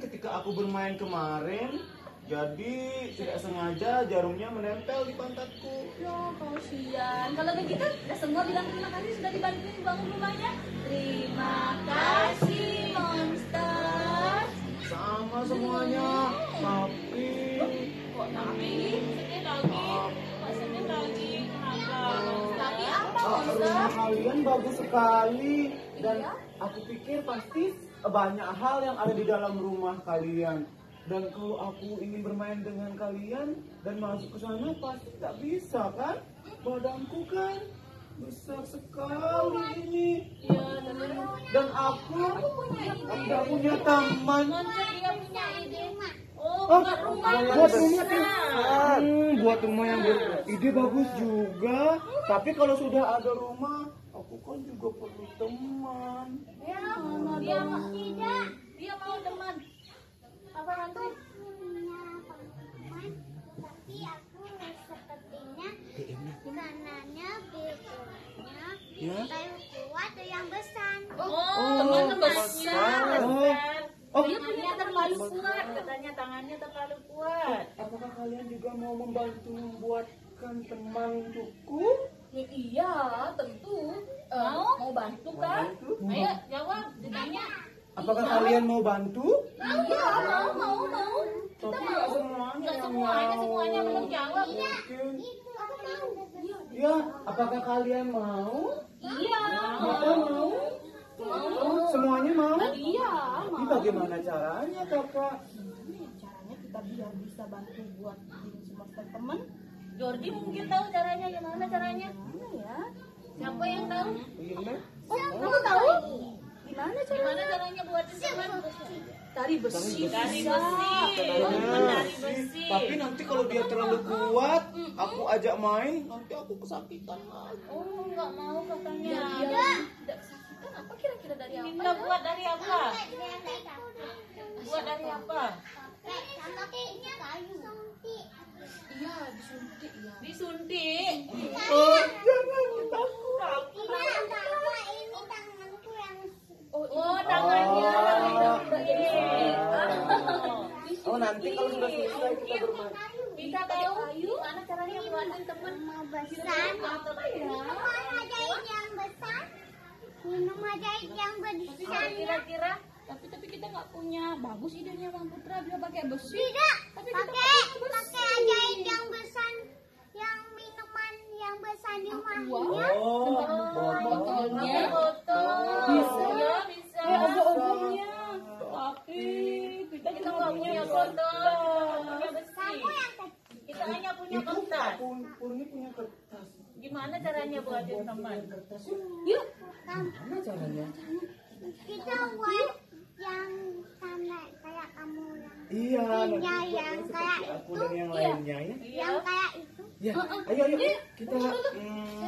ketika aku bermain kemarin, jadi tidak sengaja jarumnya menempel di pantatku. Ya, kasihan. Kalau begitu, udah semua bilang terima kasih sudah dibantuin bangun rumahnya. Terima kasih, monster. Sama semuanya, tapi Kok tapi? Sedih lagi. Kok sedih lagi? Kenapa? Tapi apa, monster? rumah kalian bagus sekali dan Iya. aku pikir pasti banyak hal yang ada di dalam rumah kalian. Dan kalau aku ingin bermain dengan kalian dan masuk ke sana pasti tak bisa kan? Badanku kan besar sekali ini. Dan aku tidak punya taman. Monster dia punya ide. Oh, buat rumah buat besar. rumah. Hmm, buat rumah yang ber- ide bagus juga. Tapi kalau sudah ada rumah, aku kan juga perlu teman. Ya, dia mau tidak. Dia mau teman. Apa nanti? punya teman tapi aku sepertinya sananya bedanya Ya. kayu kuat yang besar Oh, teman besar. Oh. Oh, Dia punya terlalu kuat, katanya tangannya terlalu kuat. apakah kalian juga mau membantu membuatkan teman untukku? Ya, iya, tentu. Eh, Mau? mau bantu kan? Bantu? Ayo, jawab. Ditanya. Apakah kalian mau bantu? Iya, mau, mau, mau. Tapi nggak semuanya Enggak yang semuanya, mau. semuanya belum jawab. Mungkin. aku mau Ya, apakah kalian mau? Iya, Kakak mau? Oh, semuanya mau? iya, Ini bagaimana caranya, kakak? Gimana ya caranya kita biar bisa bantu buat bikin semester teman? Jordi mungkin tahu caranya gimana caranya. Gimana ya? Siapa yang tahu? Ini? Oh, kamu tahu? Gimana caranya? Gimana caranya buat teman? Dari besi. Dari besi. Dari besi. Tapi nanti kalau dia terlalu kuat, aku ajak main, nanti aku kesakitan lagi. Oh, enggak mau katanya. Dia tidak kesakitan. Apa kira-kira dari apa? Kita buat dari apa? Buat dari apa? sama kayu suntik Iya, disuntik ya. Disuntik. Oh, nanti kalau sudah selesai kita bermain. Kita tahu gimana caranya buatin teman besar. apa minum ajaib yang besar. Minum ajaib yang besar. Kira-kira tapi tapi kita nggak punya. Bagus idenya Bang Putra. Dia pakai besi. tidak. Tapi kita pakai pakai ajaib yang pun Purni punya kertas. Gimana caranya buatin teman? Kertas yuk. Gimana caranya? kita buat yang sama kayak kamu yang Iya, Iya, yang seperti kayak aku dan yang lainnya ya. yang kayak itu Ya, ayo ayo kita. Hmm,